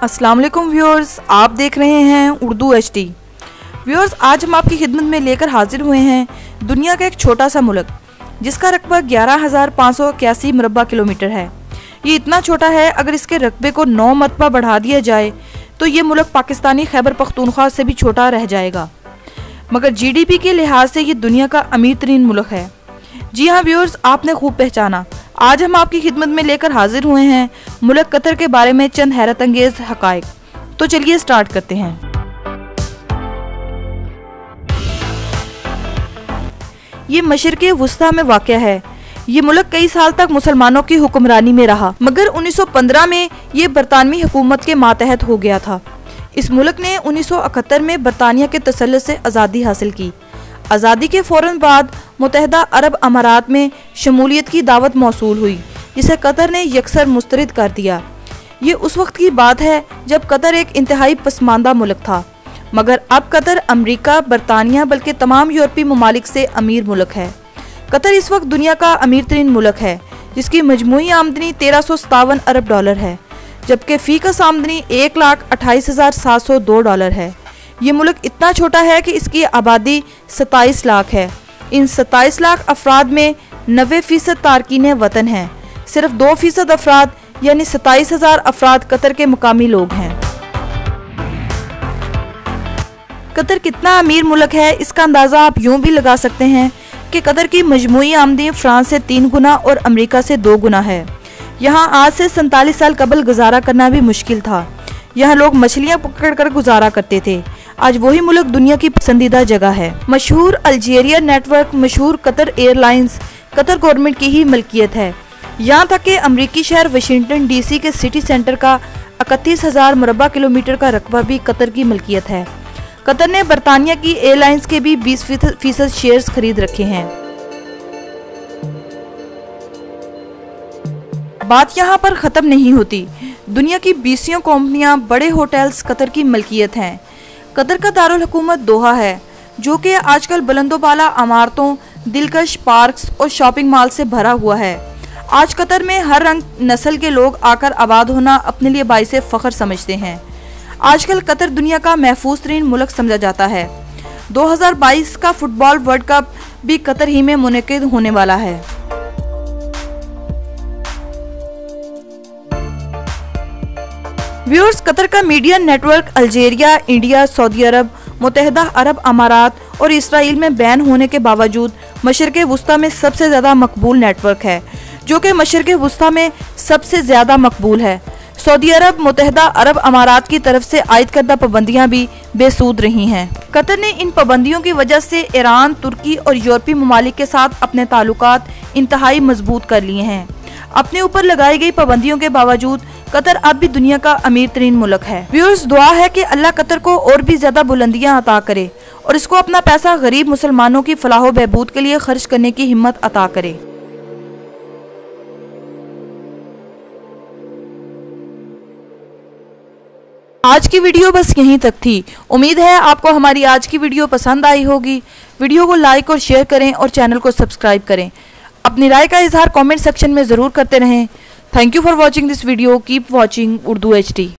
السلام علیکم ویورز، آپ دیکھ رہے ہیں اردو ایچ ڈی۔ ویورز، آج ہم آپ کی خدمت میں لے کر حاضر ہوئے ہیں دنیا کا ایک چھوٹا سا ملک، جس کا رقبہ گیارہ ہزار پانچ سو اکیاسی مربع کلومیٹر ہے۔ یہ اتنا چھوٹا ہے، اگر اس کے رقبے کو نو مرتبہ بڑھا دیا جائے، تو یہ ملک پاکستانی خیبر پختونخوا سے بھی چھوٹا رہ جائے گا۔ مگر جی ڈی پی کے لحاظ سے یہ دنیا کا امیر ترین ملک ہے۔ جی ہاں ویورز، آپ نے خوب پہچانا۔ آج ہم آپ کی خدمت میں لے کر حاضر ہوئے ہیں ملک قطر کے بارے میں چند حیرت انگیز حقائق۔ تو چلیے سٹارٹ کرتے ہیں۔ یہ مشرق وسطی میں واقع ہے۔ یہ ملک کئی سال تک مسلمانوں کی حکمرانی میں رہا، مگر انیس سو پندرہ میں یہ برطانوی حکومت کے ماتحت ہو گیا تھا۔ اس ملک نے انیس سو اکہتر میں برطانیہ کے تسلط سے آزادی حاصل کی۔ آزادی کے فوراً بعد متحدہ عرب امارات میں شمولیت کی دعوت موصول ہوئی، جسے قطر نے یکسر مسترد کر دیا۔ یہ اس وقت کی بات ہے جب قطر ایک انتہائی پسماندہ ملک تھا۔ مگر اب قطر امریکہ، برطانیہ، بلکہ تمام یورپی ممالک سے امیر ملک ہے۔ قطر اس وقت دنیا کا امیر ترین ملک ہے، جس کی مجموعی آمدنی تیرہ سو ستاون ارب ڈالر ہے، جبکہ فی کس آمدنی ایک لاکھ اٹھائیس ہزار سات سو دو ڈالر ہے۔ یہ ملک اتنا چھوٹا ہے کہ اس کی آبادی ستائیس لاکھ ہے۔ ان ستائیس لاکھ افراد میں نوے فیصد تارکین وطن ہیں۔ صرف دو فیصد افراد یعنی ستائیس ہزار افراد قطر کے مقامی لوگ ہیں۔ قطر کتنا امیر ملک ہے، اس کا اندازہ آپ یوں بھی لگا سکتے ہیں کہ قطر کی مجموعی آمدنی فرانس سے تین گنا اور امریکہ سے دو گنا ہے۔ یہاں آج سے سنتالیس سال قبل گزارا کرنا بھی مشکل تھا۔ یہاں لوگ مچھلیاں پکڑ کر گزارا کرتے تھے۔ آج وہی ملک دنیا کی پسندیدہ جگہ ہے۔ مشہور الجیریا نیٹ ورک مشہور Qatar airlines Qatar government کی ہی ملکیت ہے۔ یہاں تک کہ امریکی شہر واشنگٹن ڈی سی کے سٹی سینٹر کا اکتیس ہزار مربع کلومیٹر کا رقبہ بھی قطر کی ملکیت ہے۔ قطر نے برطانیہ کی ایئر لائنز کے بھی بیس فیصد شیئرز خرید رکھے ہیں۔ بات یہاں پر ختم نہیں ہوتی۔ دنیا کی بیسیوں کمپنیاں، بڑے ہوٹلز قطر کی ملکیت ہیں۔ قطر کا دارالحکومت دوحہ ہے، جو کہ آج کل بلند و بالا عمارتوں، دلکش پارکس اور شاپنگ مال سے بھرا ہوا ہے۔ آج قطر میں ہر رنگ نسل کے لوگ آ کر آباد ہونا اپنے لیے باعث فخر سمجھتے ہیں۔ آج کل قطر دنیا کا محفوظ ترین ملک سمجھا جاتا ہے۔ دو ہزار بائیس کا فٹ بال ورلڈ کپ بھی قطر ہی میں منعقد ہونے والا ہے۔ ویورز قطر کا media network Al Jazeera, India, Saudi عرب، متحدہ عرب امارات اور اسرائیل میں بین ہونے کے باوجود مشرق وسطی میں سب سے زیادہ مقبول نیٹ ورک ہے، جو کہ مشرق وسطی میں سب سے زیادہ مقبول ہے۔ سعودی عرب، متحدہ عرب امارات کی طرف سے عائد کردہ پابندیاں بھی بے سود رہی ہیں۔ قطر نے ان پابندیوں کی وجہ سے ایران، ترکی اور یورپی ممالک کے ساتھ اپنے تعلقات انتہائی مضبوط کر لیے ہیں۔ اپنے اوپر لگائی گئی پابندیوں کے باوجود قطر اب بھی دنیا کا امیر ترین ملک ہے۔ ویورز، دعا ہے کہ اللہ قطر کو اور بھی زیادہ بلندیاں عطا کرے اور اس کو اپنا پیسہ غریب مسلمانوں کی فلاح و بہبود کے لیے خرچ کرنے کی ہمت عطا کرے۔ آج کی ویڈیو بس یہیں تک تھی۔ امید ہے آپ کو ہماری آج کی ویڈیو پسند آئی ہوگی۔ ویڈیو کو لائک اور شیئر کریں اور چینل کو سبسکرائب کریں۔ اپنی رائے کا اظہار کومنٹ سیکشن میں ضرور کرتے رہیں۔ Thank you for watching this video. Keep watching Urdu HD.